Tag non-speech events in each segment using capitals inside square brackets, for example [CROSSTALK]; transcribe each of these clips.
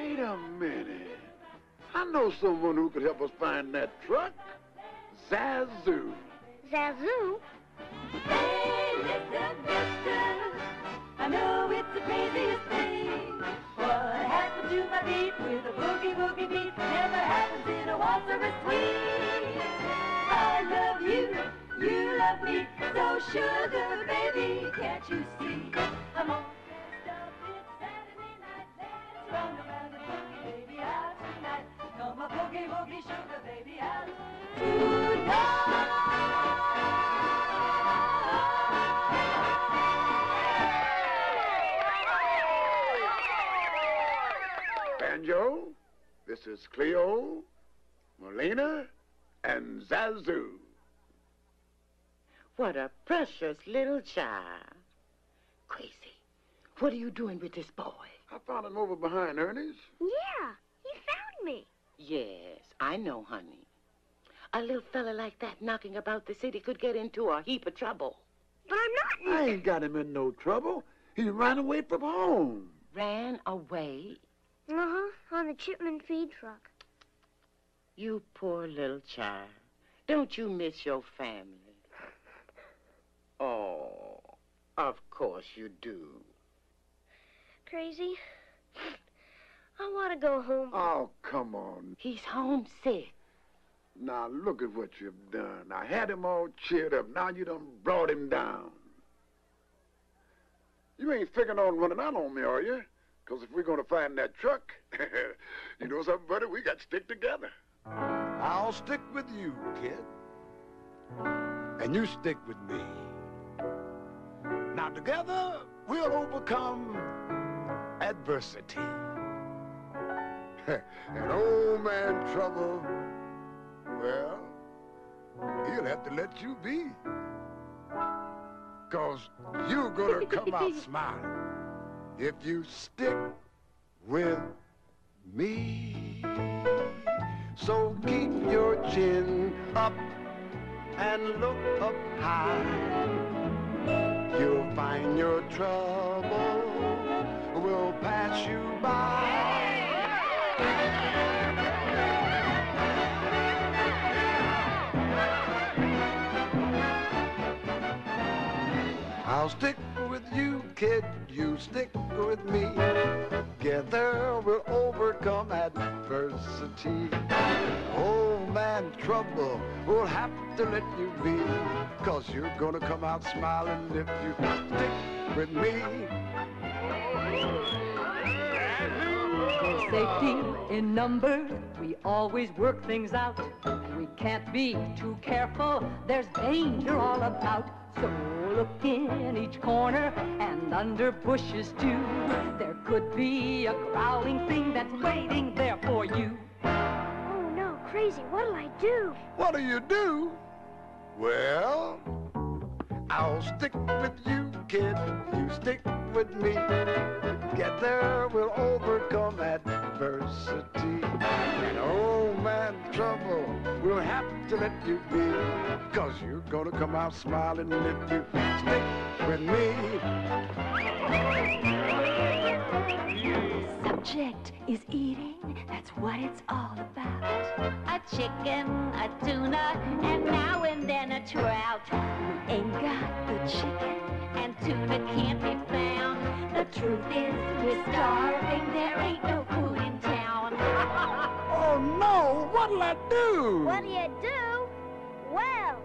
Wait a minute. I know someone who could help us find that truck. Zazu. Zazu? Hey, listen, mister. I know it's the craziest thing. What happened to my beat with a boogie woogie beat never happens in a waltz or a suite. I love you, you love me, so sugar baby, can't you see? Banjo, this is Cleo, Molina, and Zazu. What a precious little child. Crazy. What are you doing with this boy? I found him over behind Ernie's. Yeah, he found me. Yes, I know, honey. A little fella like that knocking about the city could get into a heap of trouble. But I'm not. I ain't got him in no trouble. He ran away from home. Ran away? Uh-huh, on the Chipman feed truck. You poor little child. Don't you miss your family? Oh, of course you do. Crazy. I want to go home. Oh, come on. He's homesick. Now, look at what you've done. I had him all cheered up. Now you done brought him down. You ain't figuring on running out on me, are you? Because if we're going to find that truck, [LAUGHS] you know something, buddy? We got to stick together. I'll stick with you, kid. And you stick with me. Now together, we'll overcome adversity. [LAUGHS] and old man trouble, well, he'll have to let you be. Because you're going to come out [LAUGHS] smiling if you stick with me. So keep your chin up and look up high. You'll find your trouble will pass you by. I'll stick you, kid. You stick with me. Together we'll overcome adversity. Old man trouble will have to let you be. Cause you're gonna come out smiling if you stick with me. Safety in numbers, we always work things out. We can't be too careful, there's danger all about. So look in each corner and under bushes too. There could be a growling thing that's waiting there for you. Oh no, crazy, what'll I do? What do you do? Well, I'll stick with you, kid. You stick with me. Together we'll overcome adversity. And old man trouble will have to let you be. Cause you're gonna come out smiling if you stick with me. Subject is eating, that's what it's all about. A chicken, a tuna, and now and then a trout. Ain't got the chicken, and tuna can't be found. The truth is, we're starving, there ain't no what'll I do? What do you do? Well,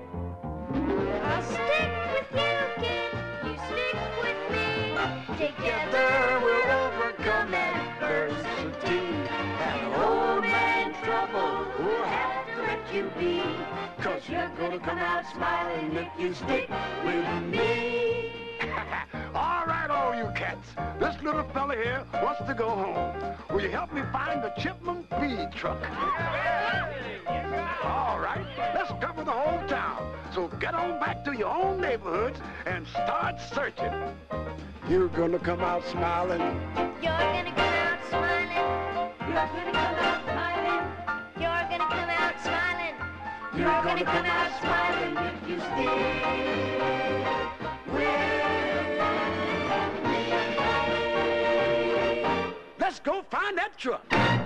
I'll stick with you, kid. You stick with me. Together we'll overcome adversity. And old man trouble will have to let you be. Cause you're gonna come out smiling if you stick with me. [LAUGHS] All right, all you cats. This little fella here wants to go home. Will you help me find the Chipman feed truck? All right, let's cover the whole town. So get on back to your own neighborhoods and start searching. You're gonna come out smiling. You're gonna come out smiling. You're gonna come out smiling. You're gonna come out smiling. You're gonna come out smiling if you stay let's